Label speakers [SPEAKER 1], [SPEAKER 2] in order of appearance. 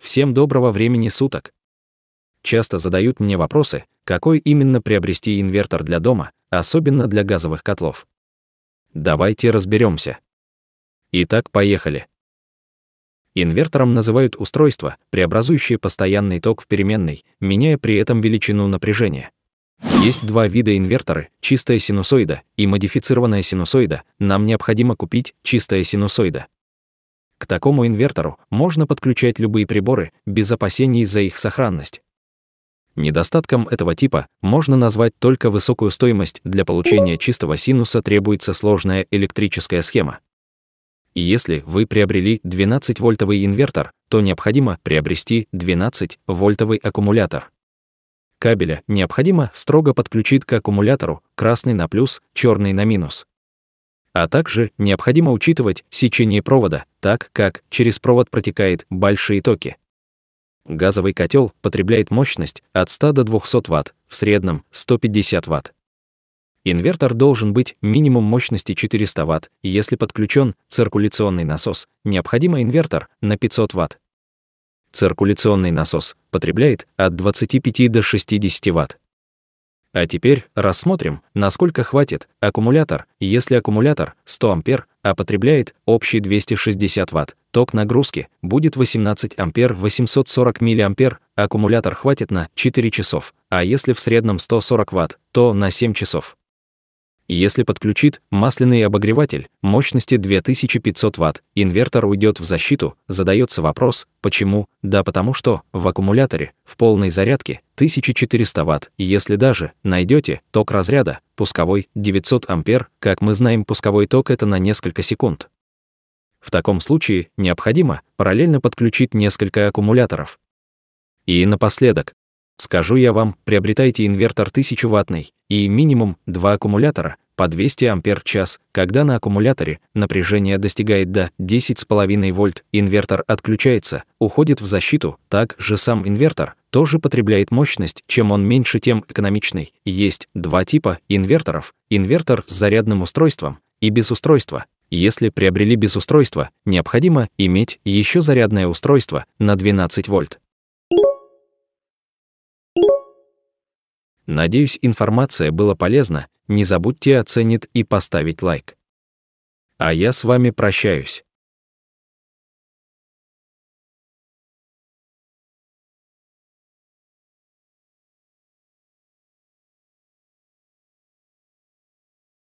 [SPEAKER 1] Всем доброго времени суток. Часто задают мне вопросы, какой именно приобрести инвертор для дома, особенно для газовых котлов. Давайте разберемся. Итак, поехали. Инвертором называют устройство, преобразующее постоянный ток в переменный, меняя при этом величину напряжения. Есть два вида инверторы – чистая синусоида и модифицированная синусоида. Нам необходимо купить чистая синусоида. К такому инвертору можно подключать любые приборы без опасений за их сохранность. Недостатком этого типа можно назвать только высокую стоимость. Для получения чистого синуса требуется сложная электрическая схема. И если вы приобрели 12-вольтовый инвертор, то необходимо приобрести 12-вольтовый аккумулятор. Кабеля необходимо строго подключить к аккумулятору, красный на плюс, черный на минус. А также необходимо учитывать сечение провода, так как через провод протекает большие токи. Газовый котел потребляет мощность от 100 до 200 Вт, в среднем 150 Вт. Инвертор должен быть минимум мощности 400 Вт, и если подключен циркуляционный насос, необходимо инвертор на 500 Вт. Циркуляционный насос потребляет от 25 до 60 Вт. А теперь рассмотрим, насколько хватит аккумулятор, если аккумулятор 100 ампер, а потребляет общий 260 Вт. Ток нагрузки будет 18 ампер 840 мА, аккумулятор хватит на 4 часов, а если в среднем 140 Вт, то на 7 часов. Если подключит масляный обогреватель мощности 2500 Вт, инвертор уйдет в защиту, задается вопрос, почему? Да потому что в аккумуляторе в полной зарядке 1400 Вт, и если даже найдете ток разряда, пусковой 900 ампер, как мы знаем, пусковой ток это на несколько секунд. В таком случае необходимо параллельно подключить несколько аккумуляторов. И напоследок, Скажу я вам, приобретайте инвертор 1000 ваттный и минимум два аккумулятора по 200 ампер час. Когда на аккумуляторе напряжение достигает до 10,5 вольт, инвертор отключается, уходит в защиту. Так же сам инвертор тоже потребляет мощность, чем он меньше, тем экономичный. Есть два типа инверторов: инвертор с зарядным устройством и без устройства. Если приобрели без устройства, необходимо иметь еще зарядное устройство на 12 вольт. Надеюсь, информация была полезна. Не забудьте оценить и поставить лайк. А я с вами прощаюсь.